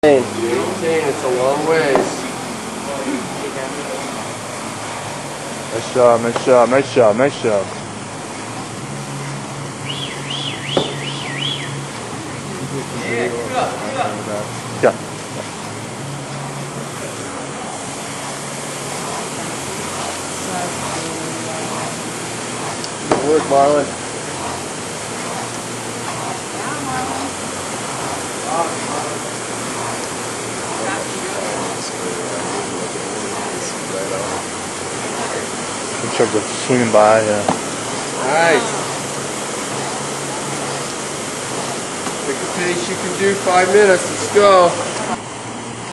It's a long ways. Nice job, nice job, nice job, nice job. Yeah. Good work, Marlon. Good job of swinging by, yeah. Nice. Pick a pace you can do, five minutes, let's go.